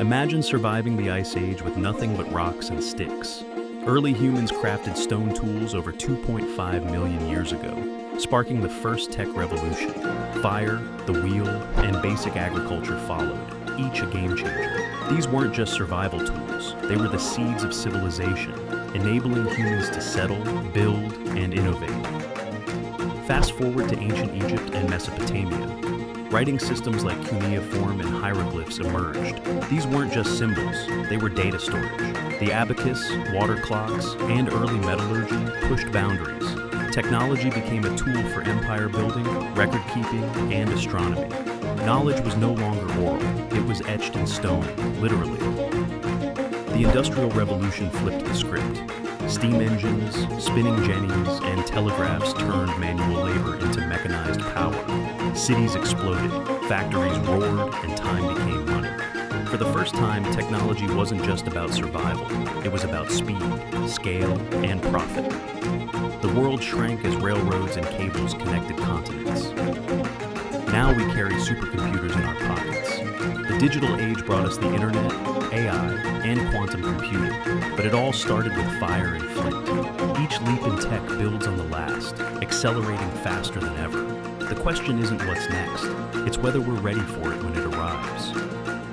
Imagine surviving the Ice Age with nothing but rocks and sticks. Early humans crafted stone tools over 2.5 million years ago, sparking the first tech revolution. Fire, the wheel, and basic agriculture followed, each a game changer. These weren't just survival tools, they were the seeds of civilization, enabling humans to settle, build, and innovate. Fast forward to ancient Egypt and Mesopotamia. Writing systems like cuneiform and hieroglyphs emerged. These weren't just symbols, they were data storage. The abacus, water clocks, and early metallurgy pushed boundaries. Technology became a tool for empire building, record keeping, and astronomy. Knowledge was no longer oral, it was etched in stone, literally. The Industrial Revolution flipped the script. Steam engines, spinning jennies, and telegraphs turned manual labor. Cities exploded, factories roared, and time became money. For the first time, technology wasn't just about survival, it was about speed, scale, and profit. The world shrank as railroads and cables connected continents. Now we carry supercomputers in our pockets. The digital age brought us the internet, AI, and quantum computing, but it all started with fire and flint. Each leap in tech builds on the last, accelerating faster than ever. The question isn't what's next, it's whether we're ready for it when it arrives.